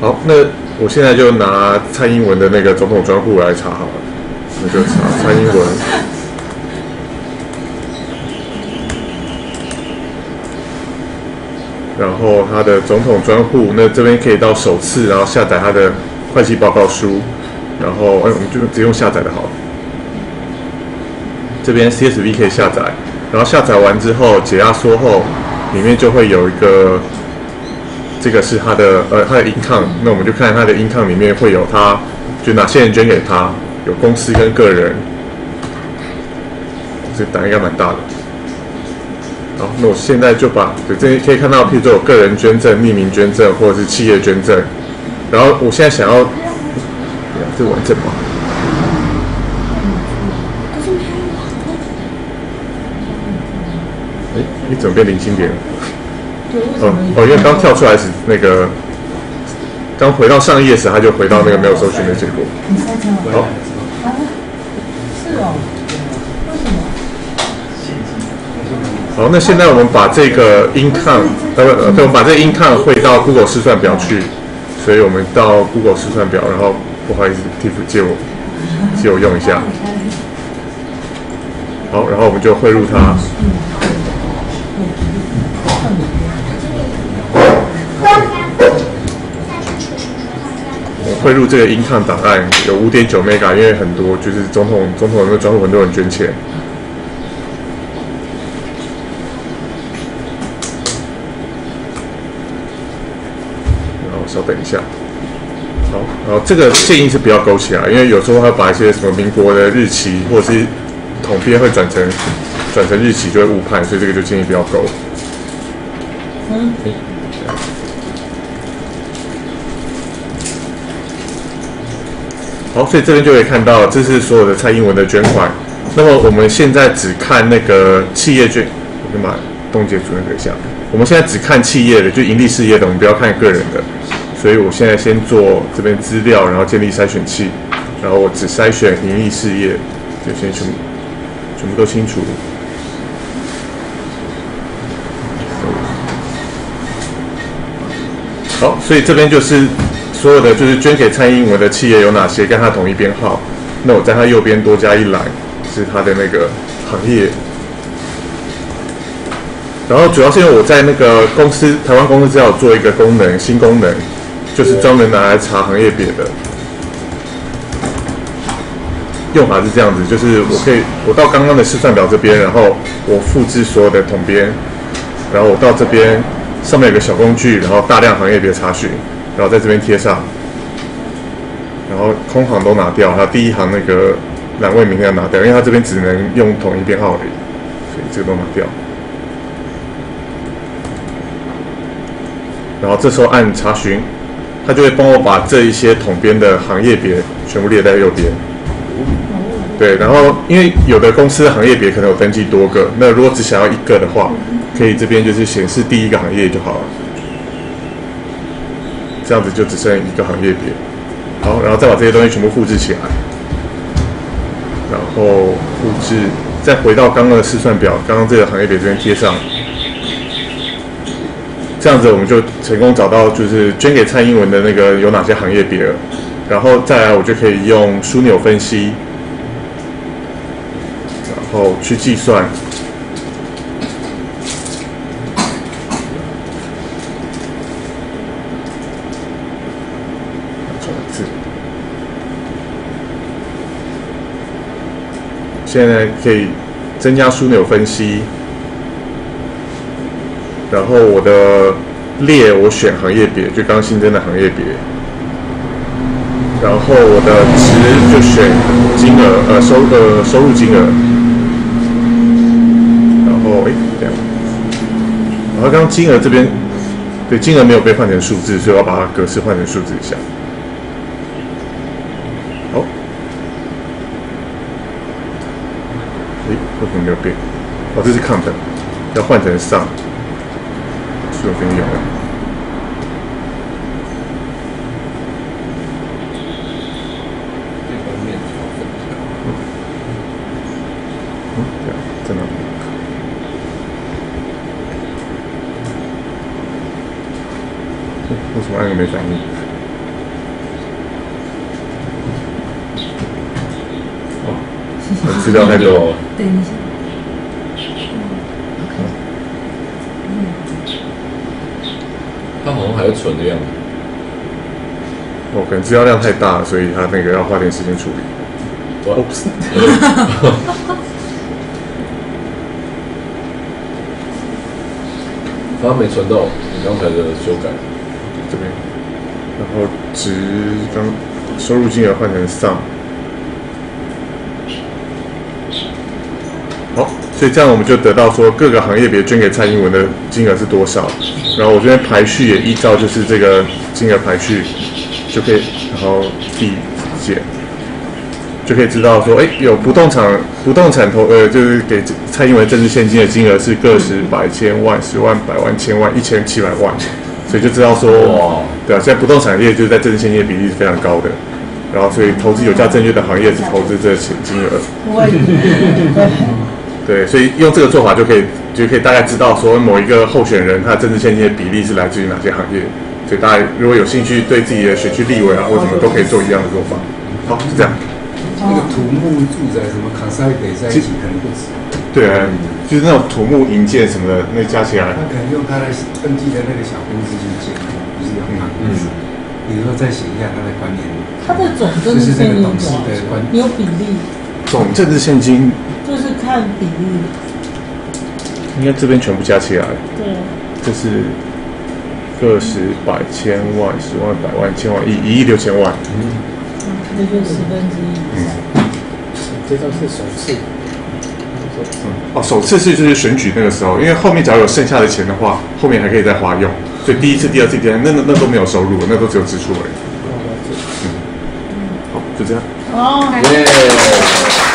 好，那我现在就拿蔡英文的那个总统专户来查好了，那就查蔡英文。然后他的总统专户，那这边可以到首次，然后下载他的会计报告书，然后哎，我们就直接用下载的好了。这边 CSV 可以下载，然后下载完之后解压缩后，里面就会有一个，这个是他的呃他的 income，那我们就看他的 income 里面会有他就哪些人捐给他，有公司跟个人，这胆应该蛮大的。好，那我现在就把对这可以看到，譬如说有个人捐赠、匿名捐赠或者是企业捐赠，然后我现在想要，这完整吗？哎，你怎么变零星点了？哦哦，因为刚跳出来时那个，刚回到上一页时，他就回到那个没有搜寻的结果。好，是哦，为什么？好，那现在我们把这个 income，呃不，呃对，我们把这个 income 汇到 Google 试算表去，所以我们到 Google 试算表，然后不好意思，Tiff 借我借我用一下。好，然后我们就汇入它。我汇入这个 income 档案有五点九 mega，因为很多就是总统总统有没有专户很多人捐钱。然后稍等一下，好，然后这个建议是不要勾起来，因为有时候会把一些什么民国的日期或者是统编会转成转成日期就会误判，所以这个就建议不要勾。嗯，好，所以这边就可以看到，这是所有的蔡英文的捐款。那么我们现在只看那个企业捐，我先把冻结主任给下。我们现在只看企业的，就盈利事业的，我们不要看个人的。所以我现在先做这边资料，然后建立筛选器，然后我只筛选盈利事业，就先全部全部都清楚。好，所以这边就是所有的就是捐给蔡英文的企业有哪些，跟它统一编号。那我在它右边多加一栏，是它的那个行业。然后主要是因为我在那个公司台湾公司资料做一个功能新功能，就是专门拿来查行业别的。用法是这样子，就是我可以我到刚刚的试算表这边，然后我复制所有的统编，然后我到这边上面有个小工具，然后大量行业别查询，然后在这边贴上，然后空行都拿掉，还有第一行那个栏位名要拿掉，因为它这边只能用统一编号而已，所以这个都拿掉。然后这时候按查询，它就会帮我把这一些统编的行业别全部列在右边。对，然后因为有的公司行业别可能有登记多个，那如果只想要一个的话，可以这边就是显示第一个行业就好了。这样子就只剩一个行业别。好，然后再把这些东西全部复制起来，然后复制，再回到刚刚的试算表，刚刚这个行业别这边贴上。这样子我们就成功找到，就是捐给蔡英文的那个有哪些行业别了，然后再来我就可以用枢纽分析，然后去计算，现在可以增加枢纽分析。然后我的列我选行业别，就刚新增的行业别。然后我的值就选金额，呃收呃收入金额。然后哎这样，然后刚刚金额这边，对金额没有被换成数字，所以我要把它格式换成数字一下。六分六变，哦，这是抗的要换成上，是有六有六变。面的，嗯，嗯，么那个没反应？哦，我知道那个。等一下，他好像还是纯的样子。哦，可能资料量太大，所以他那个要花点时间处理。哇。Oops 它没存到你刚才的修改，这边，然后值刚收入金额换成 sum。好，所以这样我们就得到说各个行业别捐给蔡英文的金额是多少，然后我这边排序也依照就是这个金额排序，就可以然后递减，就可以知道说，哎，有不动产不动产投呃，就是给蔡英文政治现金的金额是个十百千万十万百万千万一千七百万，所以就知道说，哇对啊，现在不动产业就是在政治现金的比例是非常高的，然后所以投资有价证券的行业是投资这些金额。对，所以用这个做法就可以就可以大概知道说某一个候选人他的政治现金的比例是来自于哪些行业。所以大家如果有兴趣，对自己的选区立委啊或什么都可以做一样的做法。好，是这样。那个土木住宅什么卡塞北在一起可能不止，对啊，就是那种土木营建什么的，那加起来他可能用他的登记的那个小公司去建，不是用他公司。比如说再写一下他的观念，他的总政治现金多少钱？有比例，总政治现金就是看比例。应该这边全部加起来，对，这是个十百千万十万百万千万亿一亿六千万。那就十分之一以上。这都是首次，哦，首次是就是选举那个时候，因为后面只要有剩下的钱的话，后面还可以再花用，所以第一次、第二次、第三，那那那都没有收入，那都只有支出而已。嗯好，就这样。 어, 네. 예.